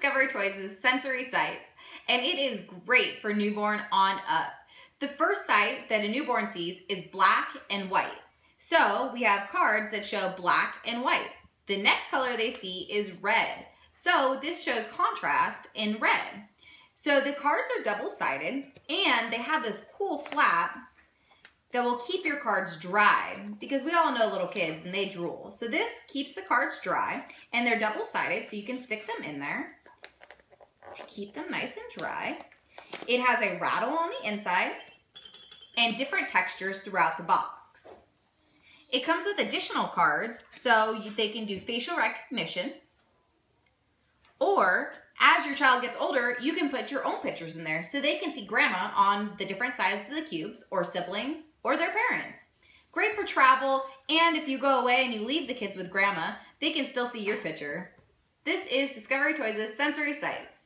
Discovery Toys' Sensory Sights, and it is great for newborn on up. The first sight that a newborn sees is black and white. So we have cards that show black and white. The next color they see is red. So this shows contrast in red. So the cards are double-sided and they have this cool flap that will keep your cards dry because we all know little kids and they drool. So this keeps the cards dry and they're double-sided so you can stick them in there to keep them nice and dry. It has a rattle on the inside and different textures throughout the box. It comes with additional cards so you, they can do facial recognition or as your child gets older, you can put your own pictures in there so they can see grandma on the different sides of the cubes or siblings or their parents. Great for travel, and if you go away and you leave the kids with grandma, they can still see your picture. This is Discovery Toys' Sensory Sights.